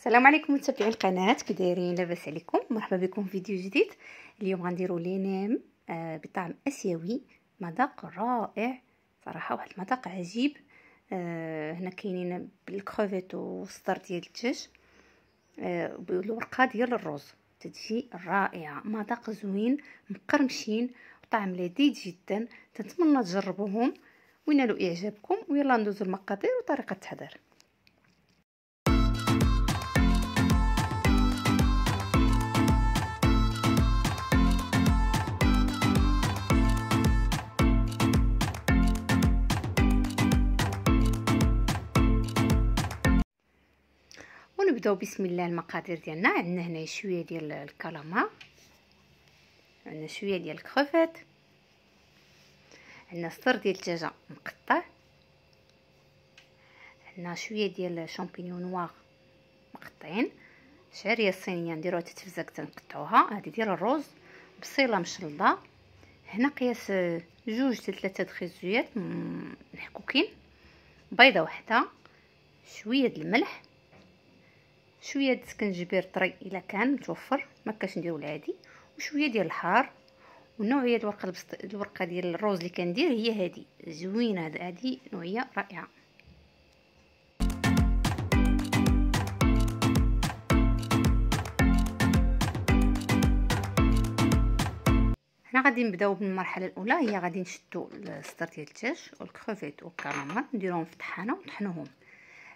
السلام عليكم متابعي القناة. كي دايرين لاباس عليكم مرحبا بكم في فيديو جديد. اليوم غنديروا les nems آه بطعم آسيوي مذاق رائع. صراحة واحد المذاق عجيب. آه هنا كاينين بالكروفيت والصدر ديال الدجاج آه بالورقه ديال الروز. تجي رائعه مذاق زوين مقرمشين وطعم لذيذ جدا. تنتمنى تجربوهم وينالوا إعجابكم. ويلا ندوزو المقادير وطريقة التحضير. ونبداو بسم الله المقادير ديالنا. عندنا هنا شوية ديال الكالامار عندنا شوية ديال الكروفيت. عندنا صدر ديال الدجاجة مقطع. عندنا شوية ديال الشامبينيون نوار مقطعين. شعرية صينية نديروها تتفزك تنقطعوها. هذه ديال الروز. بصيلة مشلضة. هنا قياس جوج حتى ثلاثة خيزويات محكوكين. بيضة وحدة. شوية د الملح. شوية د السكنجبير طري إلا كان متوفر ما كاش نديرو العادي. وشوية ديال الحار والنوعية ديال الورقه الورقة ديال الروز اللي كندير هي هذه زوينة هذه نوعية رائعة. هنا غادي نبداو بالمرحلة الأولى. هي غادي نشدو الصدر ديال الدجاج والكروفيت والكراميل. نديروهم في الطحانه ونطحنوهم.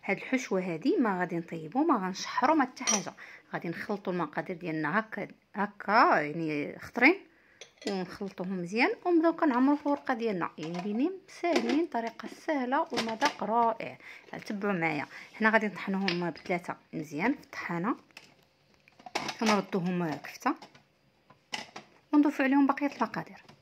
هاد الحشوة هادي ما غادي نطيبو ما غنشحرو ما حتى حاجة. غادي نخلطوا المقادير ديالنا هكا هكا يعني خطرين ونخلطوهم مزيان ونبداو كنعمرو في الورقة ديالنا. يعني لينين ساهلين طريقة سهلة والمذاق رائع. تبعوا معايا. هنا غادي نطحنوهم بثلاثة مزيان في الطحانة. كنردوهم كفتة. ونضيفو عليهم بقية المقادير.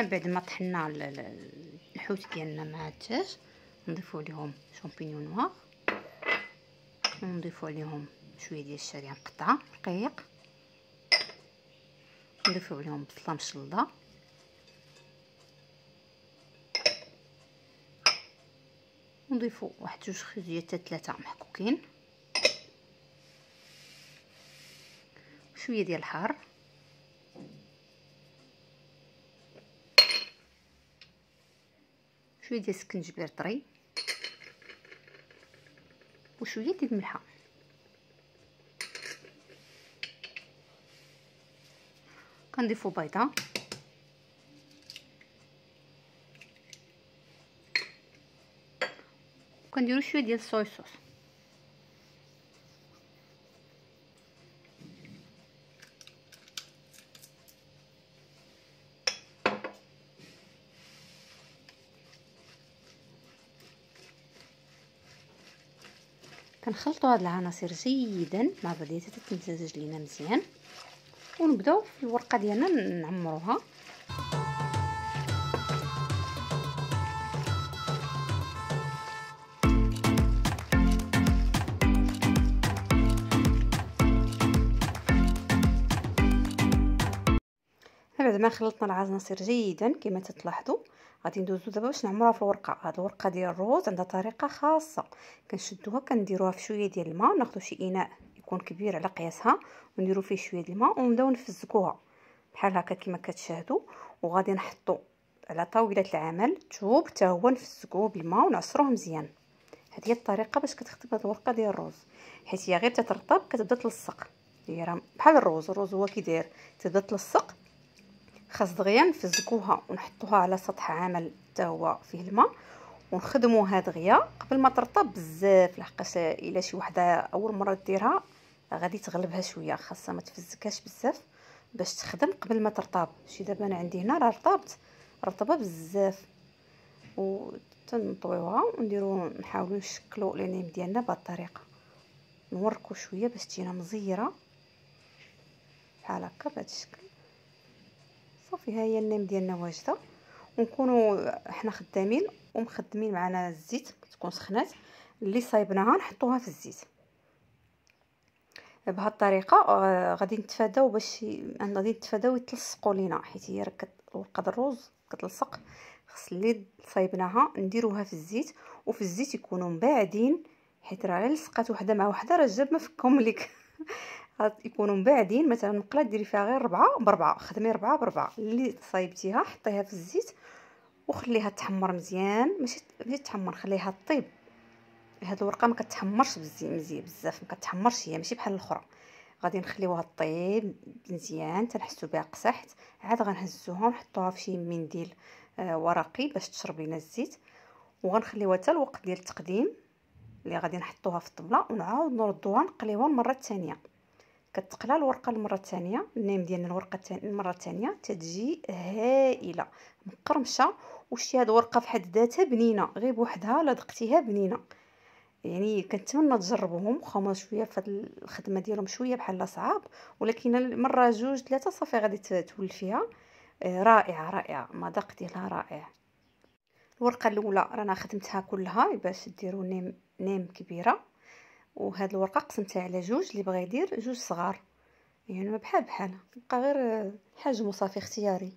هنا بعد ما طحنا الحوت ديالنا مع الدجاج نضيفو عليهم شامبينيون نوار ونضيفو عليهم شوية ديال الشعريه مقطعه رقيق نضيفو عليهم بصلة مشلضة. ونضيفو واحد جوج خزيات حتى ثلاثة محكوكين. شوية ديال الحار. شوية ديال السكنجبير طري وشوية ديال الملحة. كنضيفو بيضة. وكنديرو شوية ديال الصويا صوص. كنخلطوا هاد العناصر جيدا مع بعضيها حتى تمتزج لينا مزيان ونبداو في الورقة ديالنا نعمروها. بعد ما خلطنا العناصر جيدا كما تلاحظوا غادي ندوزو دابا باش نعمروها في الورقة. هاد الورقة ديال الروز عندها طريقة خاصة. كنشدوها كنديروها في شوية ديال الماء ناخذ شي إناء يكون كبير على قياسها ونديرو فيه شوية الماء ونبداو نفزكوها. بحال هكا كما كتشاهدوا. وغادي نحطو على طاولة العمل توب حتى هو نفزكوه بالماء ونعصروه مزيان. هذه هي الطريقة باش كتخدم هاد الورقة ديال الروز. حيت هي غير تترطب كتبدا تلصق. هي بحال الروز. الروز هو كي داير تبدا تلصق خاص دغيا نفزكوها ونحطوها على سطح عامل حتى هو فيه الماء ونخدموها دغيا قبل ما ترطب بزاف لحقاش إلا شي وحدة أول مرة ديرها غادي تغلبها شوية خاصها ما تفزكاش بزاف باش تخدم قبل ما ترطب. شي دابا أنا عندي هنا راه رطبت رطبة بزاف. و تنطويوها ونديرو نحاولوا نشكلوا لينيم ديالنا بهذه الطريقة. نوركو شوية باش تجينا مزيرة. بحال هكا بهذا الشكل. صافي ها هي النيم ديالنا واجده ونكونوا حنا خدامين ومخدمين معنا الزيت تكون سخنات اللي صايبناها نحطوها في الزيت. بهذه الطريقة آه غادي نتفاداو باش غادي نتفاداو يتلصقوا لينا. حيت هي راه ورقه الروز كتلصق خص اللي صايبناها نديروها في الزيت. وفي الزيت يكونوا مباعدين حيت راه لصقات وحدة مع وحدة راه الجاب ما فكهم لك يكونوا مباعدين مثلا نقله ديري فيها غير ربعة بربعة خدمي ربعة بربعة. اللي صايبتيها حطيها في الزيت وخليها تحمر مزيان ماشي تحمر خليها طيب هاد الورقة ما كتحمرش مزيان بزاف ما كتحمرش هي ماشي بحال الأخرى. غادي نخليوها طيب مزيان تنحسو بها قسحت عاد غنهزوها ونحطوها في شي منديل آه ورقي باش تشرب لينا الزيت. وغنخليوها حتى الوقت ديال التقديم اللي غادي نحطوها في الطبلة ونعاود نردوها نقليوها المره الثانية كتقلى الورقة المرة الثانية النيم ديالنا الورقة المرة الثانية تتجي هائلة مقرمشة وشتي هاد الورقة فحد ذاتها بنينة غير بوحدها لدقتيها بنينة. يعني كنتمنى تجربوهم واخا شوية في الخدمة ديالهم شوية بحال صعاب ولكن مره جوج ثلاثة صافي غادي تولي فيها آه، رائعة رائعة مذاق ديالها رائع. الورقة الأولى رانا خدمتها كلها باش ديروا نيم نيم كبيرة. وهاد الورقة قسمتها على جوج اللي بغى يدير جوج صغار. يعني بحال بحال بقى غير حجم وصافي اختياري.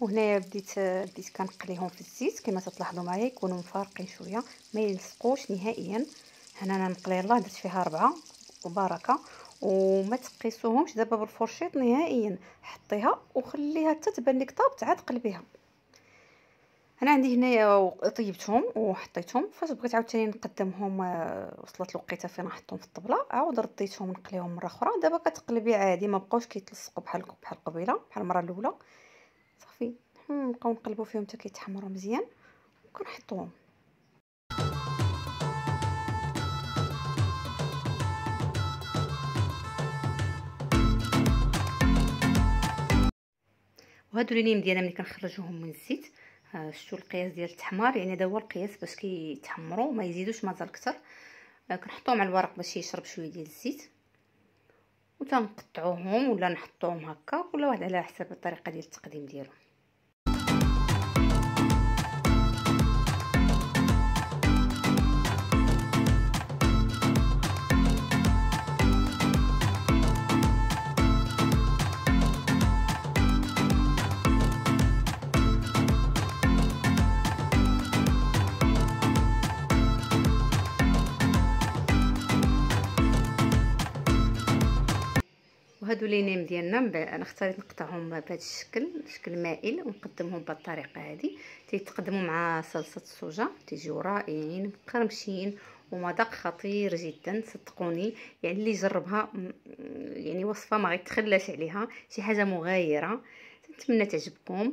وهنايا بديت بديت كنقليهم في الزيت كما تلاحظوا معايا يكونوا مفارقين شوية ما يلصقوش نهائيا. هنا أنا نقلي يلاه درت فيها ربعة وبركه وما تقيسوهمش دابا بالفرشيط نهائيا. حطيها وخليها حتى تبان لك طابت عاد قلبيها. أنا عندي هنايا طيبتهم وحطيتهم. فاش بغيت عاوتاني نقدمهم آه، وصلت الوقيتة فين نحطهم في الطبلة عاود رديتهم نقليهم مرة أخرى. دابا كتقلبي عادي ما بقاوش كيتلصقوا بحال بحال قبيلة بحال المرة الأولى. صافي. نبقاو نقلبوا فيهم حتى كيتحمروا مزيان. وكنحطوهم وهادو لينين ديالنا ملي كنخرجوهم من الزيت شفتوا القياس ديال التحمار يعني هذا هو القياس باش كيتحمروا ما يزيدوش مازال أكثر. كنحطوهم على الورق باش يشرب شوية ديال الزيت. وتنقطعوهم ولا نحطوهم هكا ولا واحد على حسب الطريقة ديال التقديم ديالهم وهادو لي نيم ديالنا أنا اختاريت نقطعهم بهذا الشكل شكل مائل ونقدمهم بهذه الطريقة هذه تيتقدموا مع صلصة الصوجة تيجيو رائعين مقرمشين ومذاق خطير جدا صدقوني. يعني اللي جربها يعني وصفة ما غيتخلاش عليها شي حاجة مغايرة. نتمنى تعجبكم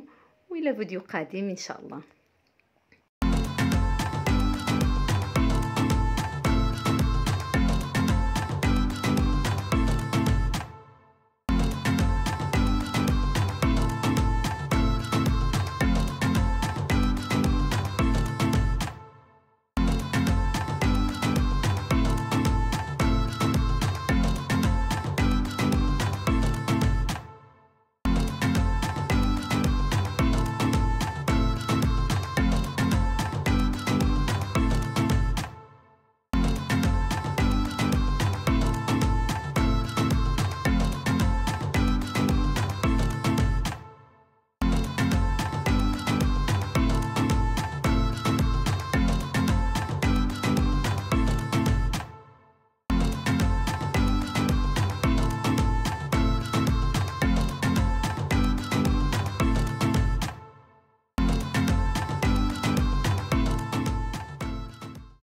وإلى فيديو قادم إن شاء الله.